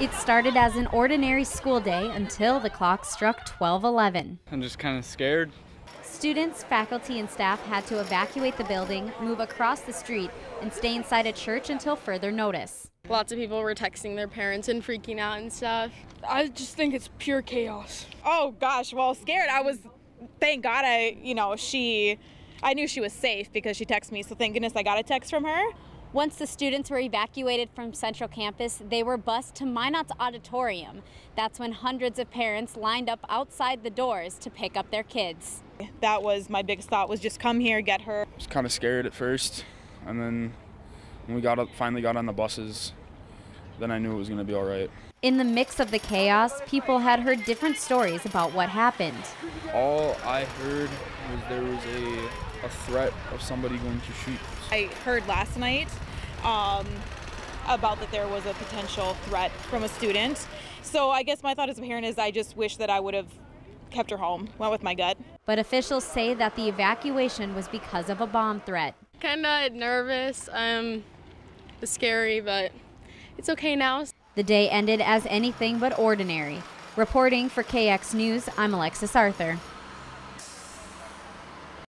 It started as an ordinary school day until the clock struck 1211. I'm just kind of scared. Students, faculty, and staff had to evacuate the building, move across the street, and stay inside a church until further notice. Lots of people were texting their parents and freaking out and stuff. I just think it's pure chaos. Oh gosh, well, scared. I was, thank God I, you know, she, I knew she was safe because she texted me, so thank goodness I got a text from her. Once the students were evacuated from Central Campus, they were bused to Minot's auditorium. That's when hundreds of parents lined up outside the doors to pick up their kids. That was my biggest thought was just come here, get her. I was kind of scared at first, and then when we got up, finally got on the buses, then I knew it was going to be all right. In the mix of the chaos, people had heard different stories about what happened. All I heard was there was a, a threat of somebody going to shoot. I heard last night um, about that there was a potential threat from a student. So I guess my thought as a parent is I just wish that I would have kept her home, went with my gut. But officials say that the evacuation was because of a bomb threat. Kind of nervous, um, scary, but it's okay now. The day ended as anything but ordinary. Reporting for KX News, I'm Alexus Arthur.